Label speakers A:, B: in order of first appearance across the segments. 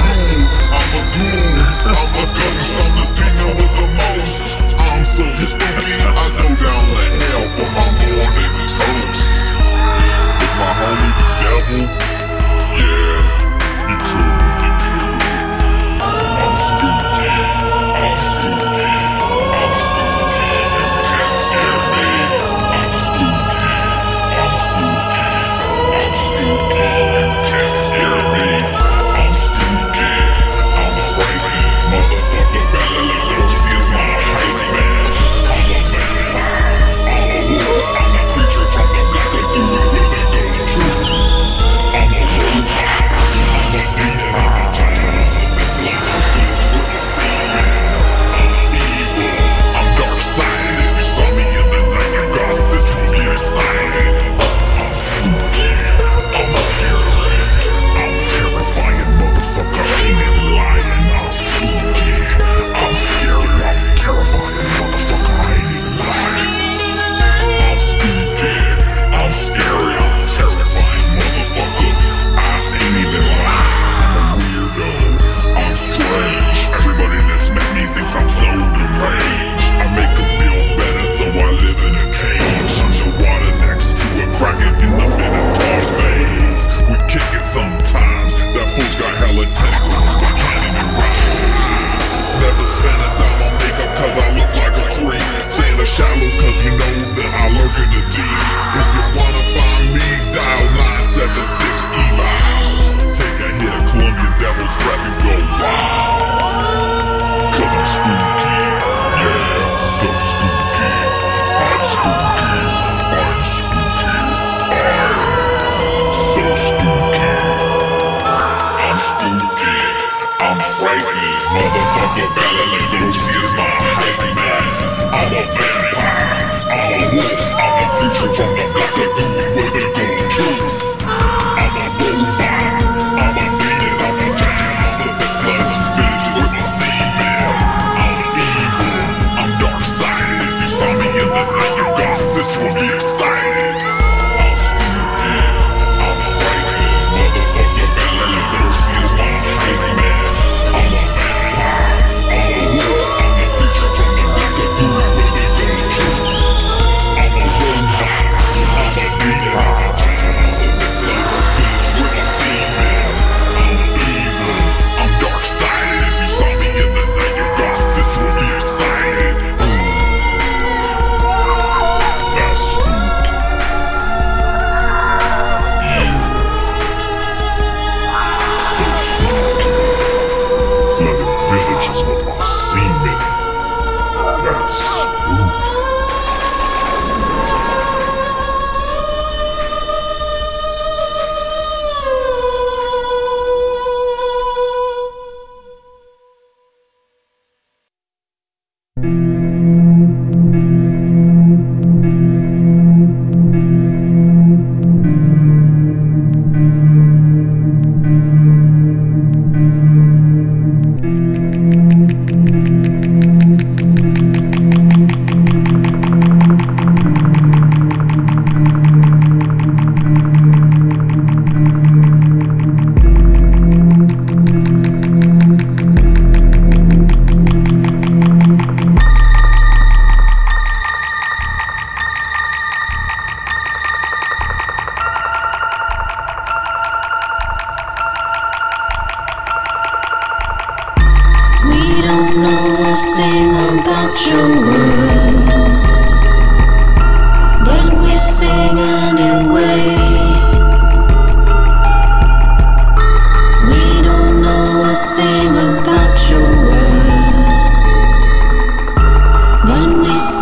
A: you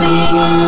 A: But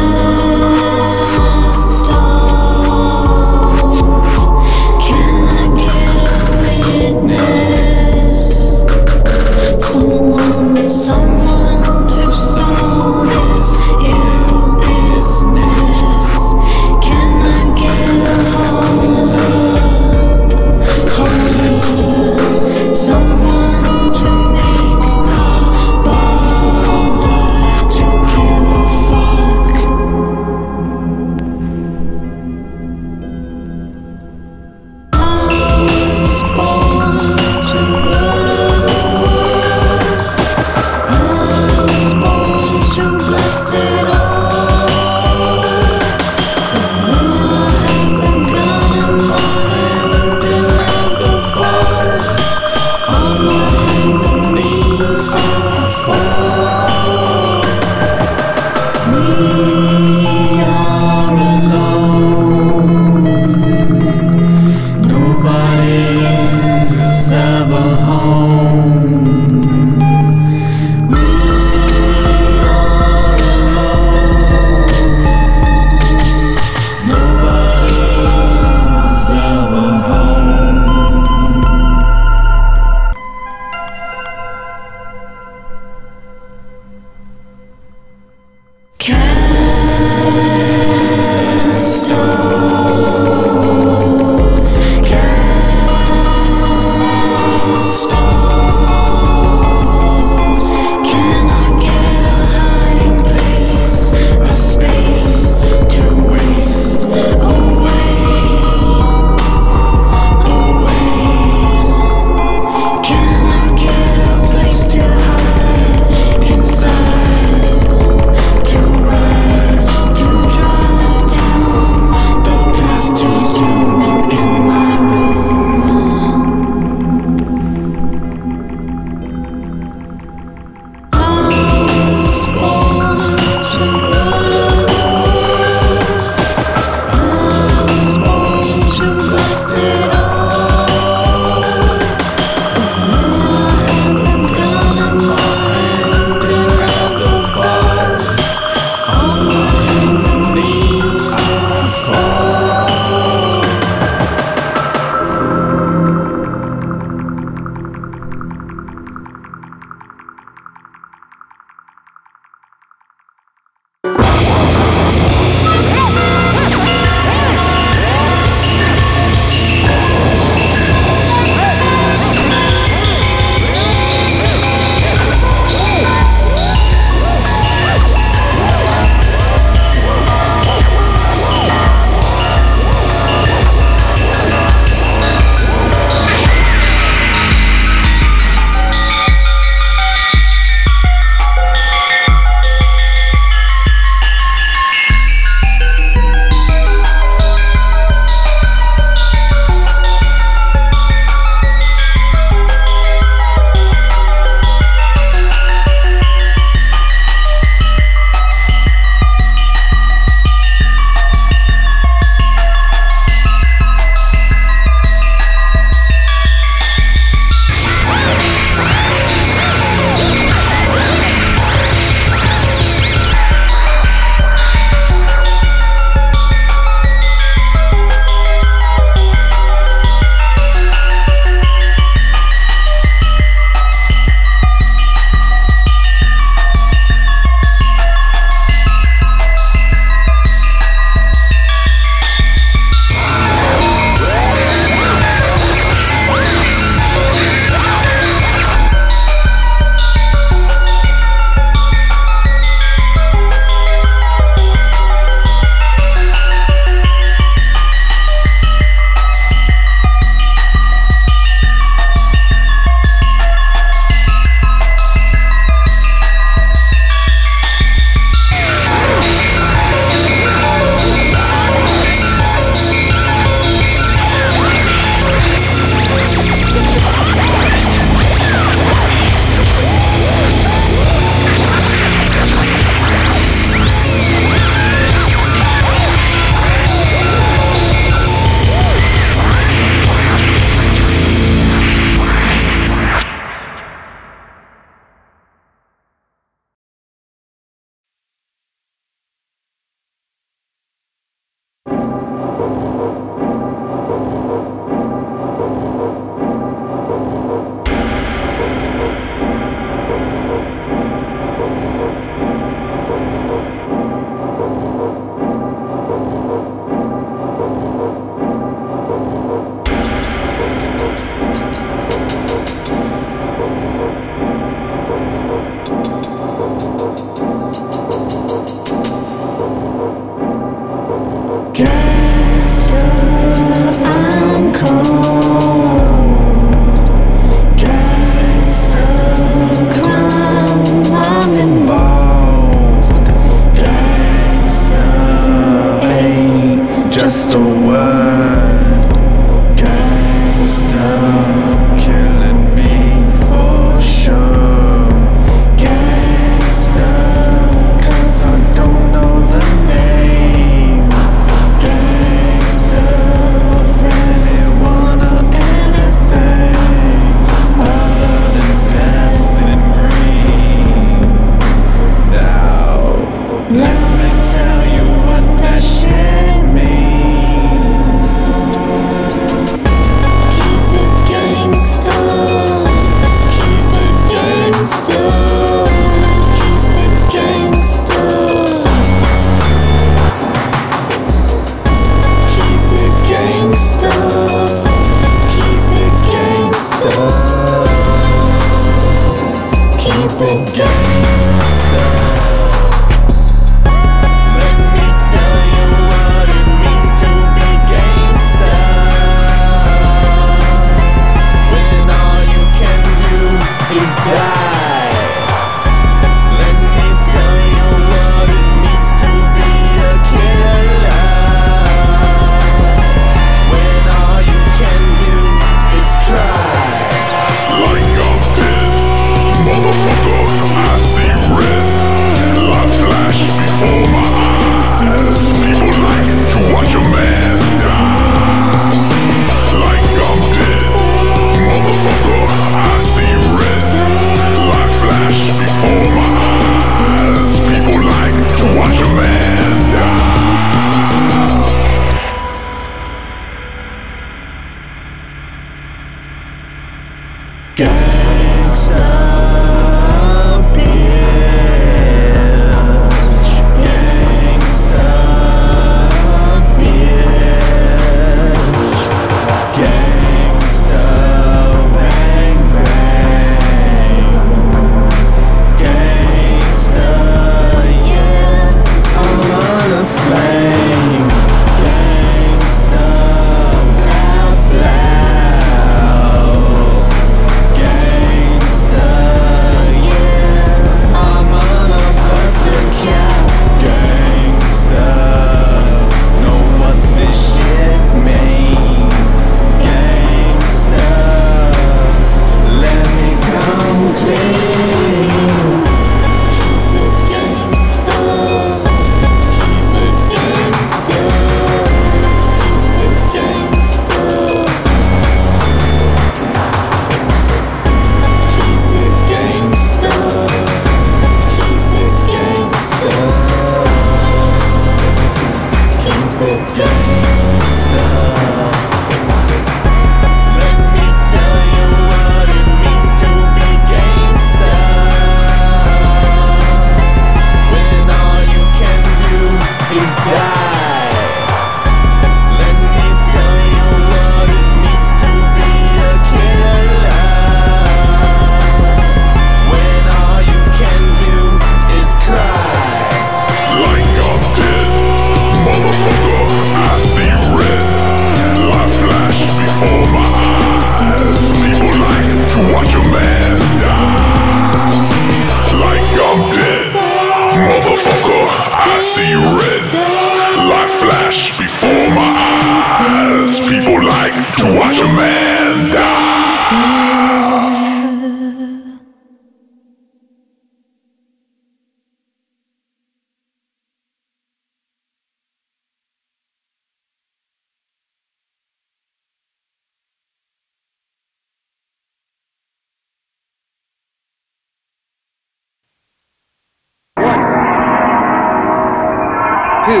B: two,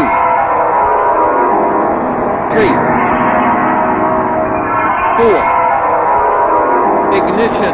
B: three, four, ignition.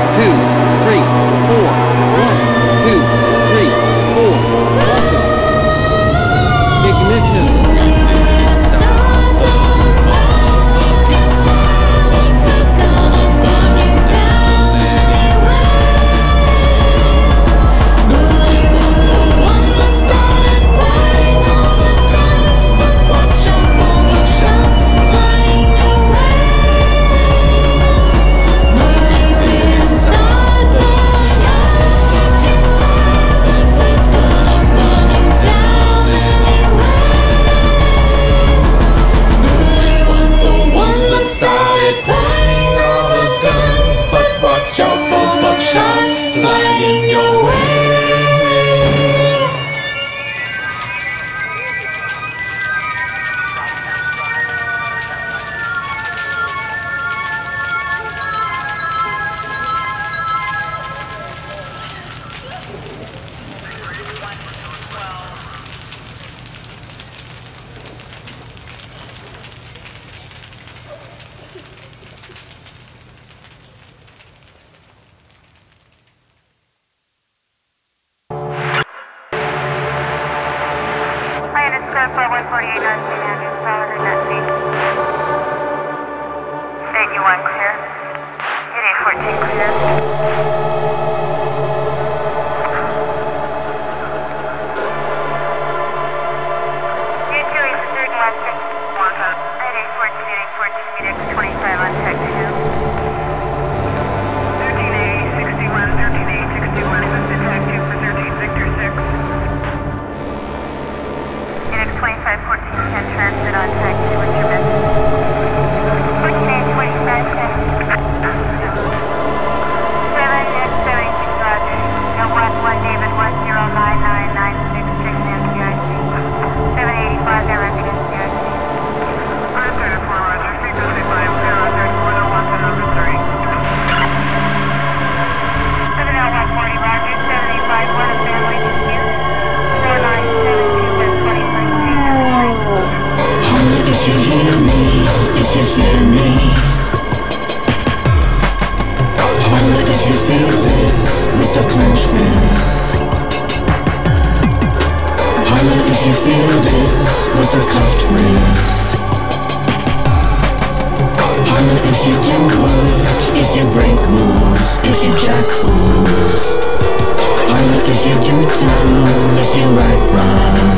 C: You rhymes.